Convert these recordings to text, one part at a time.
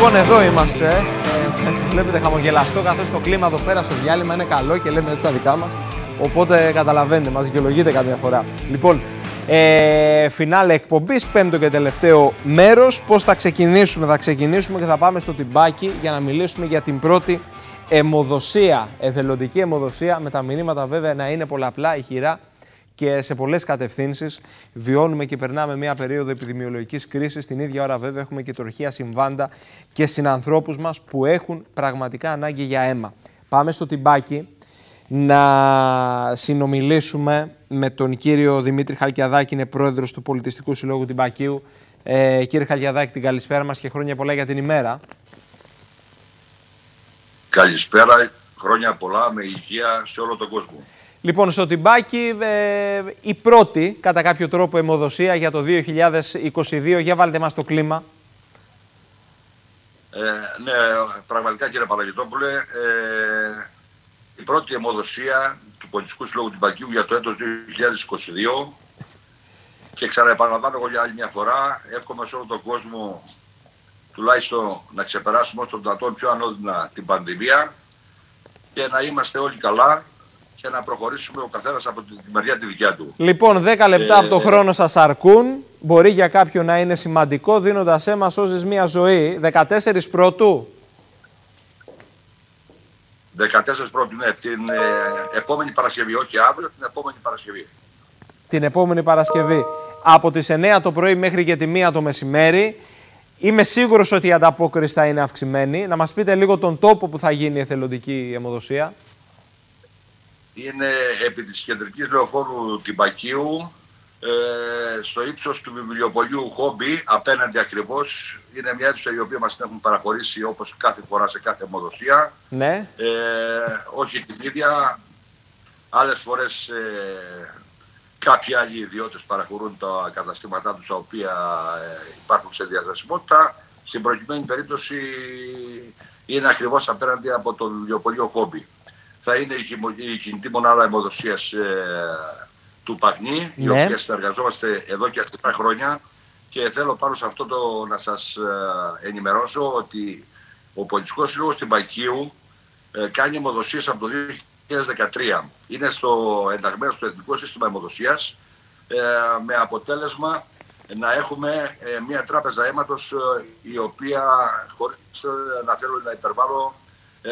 Λοιπόν, εδώ είμαστε. Ε, βλέπετε χαμογελαστό καθώς το κλίμα εδώ πέρα στο διάλειμμα είναι καλό και λέμε έτσι τα δικά μας. Οπότε καταλαβαίνετε, μας δικαιολογείται καμιά φορά. Λοιπόν, ε, φινάλε εκπομπής, πέμπτο και τελευταίο μέρος. Πώς θα ξεκινήσουμε, θα ξεκινήσουμε και θα πάμε στο τυμπάκι για να μιλήσουμε για την πρώτη αιμοδοσία, εθελοντική αιμοδοσία, με τα μηνύματα βέβαια να είναι πολλαπλά, ηχηρά και σε πολλές κατευθύνσεις. Βιώνουμε και περνάμε μια περίοδο επιδημιολογικής κρίσης. Την ίδια ώρα βέβαια έχουμε και τροχία συμβάντα και συνανθρώπους μας που έχουν πραγματικά ανάγκη για αίμα. Πάμε στο τυμπάκι να συνομιλήσουμε με τον κύριο Δημήτρη Χαλκιαδάκη, είναι πρόεδρος του Πολιτιστικού Συλλόγου Τυμπακίου. Ε, κύριε Χαλκιαδάκη, την καλησπέρα μας και χρόνια πολλά για την ημέρα. Καλησπέρα, χρόνια πολλά με υγεία σε όλο τον κόσμο. Λοιπόν, στο τυμπάκι ε, η πρώτη, κατά κάποιο τρόπο, αιμοδοσία για το 2022. Για βάλτε μας το κλίμα. Ε, ναι, πραγματικά κύριε Παραγητόπουλε, ε, η πρώτη αιμοδοσία του Πολιτικού Συλλόγου Τυμπακίου για το έτος 2022 και ξαναεπαναλαμβάνω εγώ για άλλη μια φορά, εύχομαι σε όλο τον κόσμο τουλάχιστον να ξεπεράσουμε όσο το δυνατόν πιο ανώδυνα την πανδημία και να είμαστε όλοι καλά και να προχωρήσουμε ο καθένας από τη μεριά τη δικιά του. Λοιπόν, 10 λεπτά από το ε, χρόνο σας αρκούν. Μπορεί για κάποιον να είναι σημαντικό, δίνοντας αίμα σώζεις μια ζωή. 14 πρώτου. 14 πρώτου, ναι. Την ε, επόμενη Παρασκευή, όχι αύριο, την επόμενη Παρασκευή. Την επόμενη Παρασκευή. Από τις 9 το πρωί μέχρι και τη 1 το μεσημέρι. Είμαι σίγουρος ότι η ανταπόκριση θα είναι αυξημένη. Να μας πείτε λίγο τον τόπο που θα γίνει η εθελοντική αιμοδοσία είναι επί της κεντρικής λεωφόρου Τυμπακίου, ε, στο ύψος του βιβλιοπολίου Χόμπι, απέναντι ακριβώς. Είναι μια αίθουσα η οποία μας την έχουν παραχωρήσει όπως κάθε φορά σε κάθε αιμοδοσία. Ναι. Ε, όχι την ίδια. Άλλες φορές ε, κάποιοι άλλοι ιδιώτες παραχωρούν τα καταστήματά τους τα οποία ε, υπάρχουν σε διαδρασιμότητα. Στην προκειμένη περίπτωση είναι ακριβώς απέναντι από το βιβλιοπολίο Χόμπι θα είναι η κινητή μονάδα αιμοδοσίας ε, του Παγνή, ναι. η οποία συνεργαζόμαστε εδώ και αρκετά χρόνια και θέλω πάνω σε αυτό το, να σας ε, ενημερώσω ότι ο Πολιτικός Σύλλογος Τυμπακίου ε, κάνει αιμοδοσίες από το 2013. Είναι στο ενταγμένο στο Εθνικό Σύστημα Αιμοδοσίας ε, με αποτέλεσμα να έχουμε μια τράπεζα αίματος η οποία χωρίς να θέλω να υπερβάλλω ε,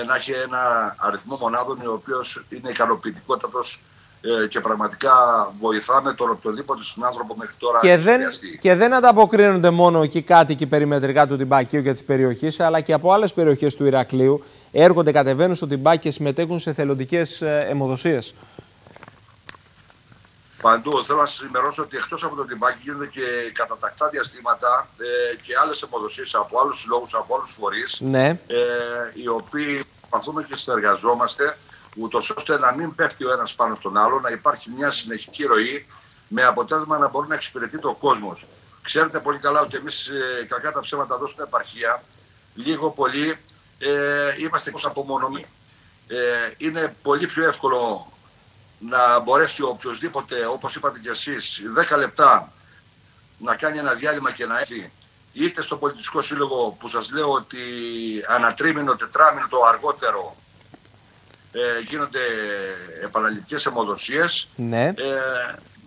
να έχει ένα αριθμό μονάδων ο οποίος είναι ικανοποιητικότατος ε, και πραγματικά βοηθάμε τον οποιοδήποτε συνάνθρωπο μέχρι τώρα και δεν, και δεν ανταποκρίνονται μόνο εκεί κάτοικοι περιμετρικά του Τυμπακίου και της περιοχής, αλλά και από άλλες περιοχές του Ηρακλείου έρχονται, κατεβαίνουν στο Τυμπάκι και συμμετέχουν σε θελοντικές ε, αιμοδοσίες. Παντού. Θέλω να σα ενημερώσω ότι εκτός από το τυμπάκι γίνονται και κατά τακτά διαστήματα ε, και άλλες αιμοδοσίε από άλλους συλλόγους, από άλλους φορείς. Ναι. Ε, οι οποίοι προσπαθούμε και συνεργαζόμαστε, ούτως ώστε να μην πέφτει ο ένας πάνω στον άλλο, να υπάρχει μια συνεχική ροή με αποτέλεσμα να μπορεί να εξυπηρετεί το κόσμος. Ξέρετε πολύ καλά ότι εμείς, ε, κακά τα ψέματα εδώ στην επαρχία, λίγο πολύ ε, είμαστε απομονωμένοι. Ε, είναι πολύ πιο εύκολο να μπορέσει οποιοδήποτε, όπως είπατε κι εσείς, 10 λεπτά να κάνει ένα διάλειμμα και να έρθει είτε στο Πολιτιστικό Σύλλογο που σας λέω ότι ανατρίμηνο, τετράμινο το αργότερο ε, γίνονται επαναληπτικές αιμοδοσίες ναι. ε,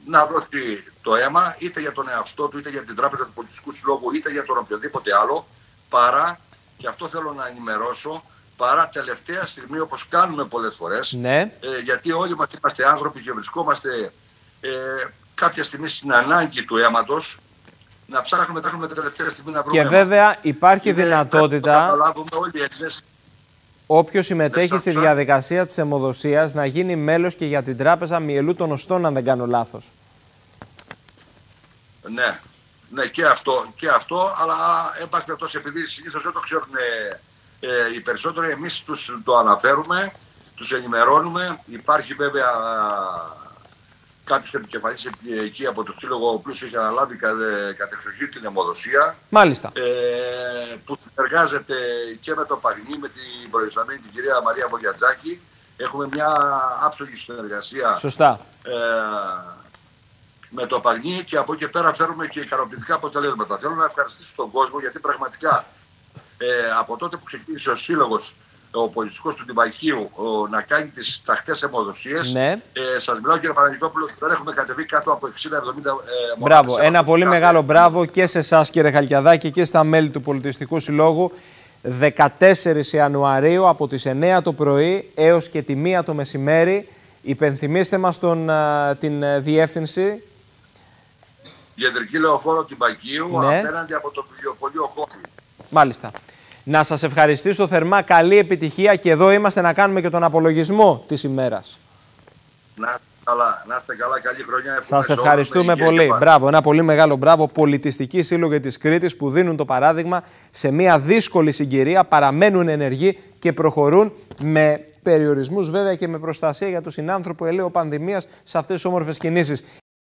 να δώσει το αίμα είτε για τον εαυτό του, είτε για την τράπεζα του Πολιτιστικού Συλλόγου, είτε για τον οποιοδήποτε άλλο παρά, και αυτό θέλω να ενημερώσω, παρά τελευταία στιγμή όπως κάνουμε πολλές φορές ναι. ε, γιατί όλοι μας είμαστε άνθρωποι και βρισκόμαστε ε, κάποια στιγμή στην ανάγκη του αίματος να ψάχνουμε, ψάχνουμε τελευταία στιγμή να βρούμε Και βέβαια υπάρχει δυνατότητα όποιος συμμετέχει στη διαδικασία της αιμοδοσίας να γίνει μέλος και για την Τράπεζα Μιελού των Οστών αν δεν κάνω λάθος. Ναι, ναι και αυτό, και αυτό αλλά εν πάση περιπτώσει επειδή συνήθως δεν το ξέρουν ε, οι περισσότεροι εμείς τους το αναφέρουμε, τους ενημερώνουμε. Υπάρχει βέβαια κάποιος επικεφαλής εκεί από το σύλλογο ο οποίος έχει αναλάβει κατεξοχή την αιμοδοσία. Μάλιστα. Ε, που συνεργάζεται και με το Παγνί, με την προϊσταμένη την κυρία Μαρία Βογιατζάκη. Έχουμε μια άψογη συνεργασία. Σωστά. Ε, με το Παγνί και από εκεί πέρα φέρουμε και ικανοποιητικά αποτελέσματα. Θέλω να ευχαριστήσω τον κόσμο γιατί πραγματικά ε, από τότε που ξεκίνησε ο σύλλογος ο πολιτιστικό του Τυμπακίου να κάνει τις ταχτέ αιμοδοσίες. Ναι. Ε, Σας μιλάω κύριε Παναγιώτοπουλο, τώρα έχουμε κατεβεί κάτω από 60-70 ε, Μπράβο. Ένα πολύ μεγάλο μπράβο και σε εσάς κύριε Χαλκιαδάκη και στα μέλη του Πολιτιστικού Συλλόγου. 14 Ιανουαρίου από τις 9 το πρωί έως και τη 1 το μεσημέρι. Υπενθυμίστε μας τον, την ε, διεύθυνση. Ιατρική Λεωφόρο Τυμπακίου ναι. απέναντι από το βιβλιοπωλείο Χόφι. Μάλιστα. Να σας ευχαριστήσω θερμά. Καλή επιτυχία και εδώ είμαστε να κάνουμε και τον απολογισμό της ημέρας. Να καλά, να είστε καλά, καλή χρονιά. Σας ευχαριστούμε πολύ. Μπράβο, ένα πολύ μεγάλο μπράβο. Πολιτιστική σύλλογη της Κρήτης που δίνουν το παράδειγμα σε μια δύσκολη συγκυρία, παραμένουν ενεργοί και προχωρούν με περιορισμούς βέβαια και με προστασία για τον συνάνθρωπο ελαίο πανδημίας σε αυτές τις όμορφες κινήσεις.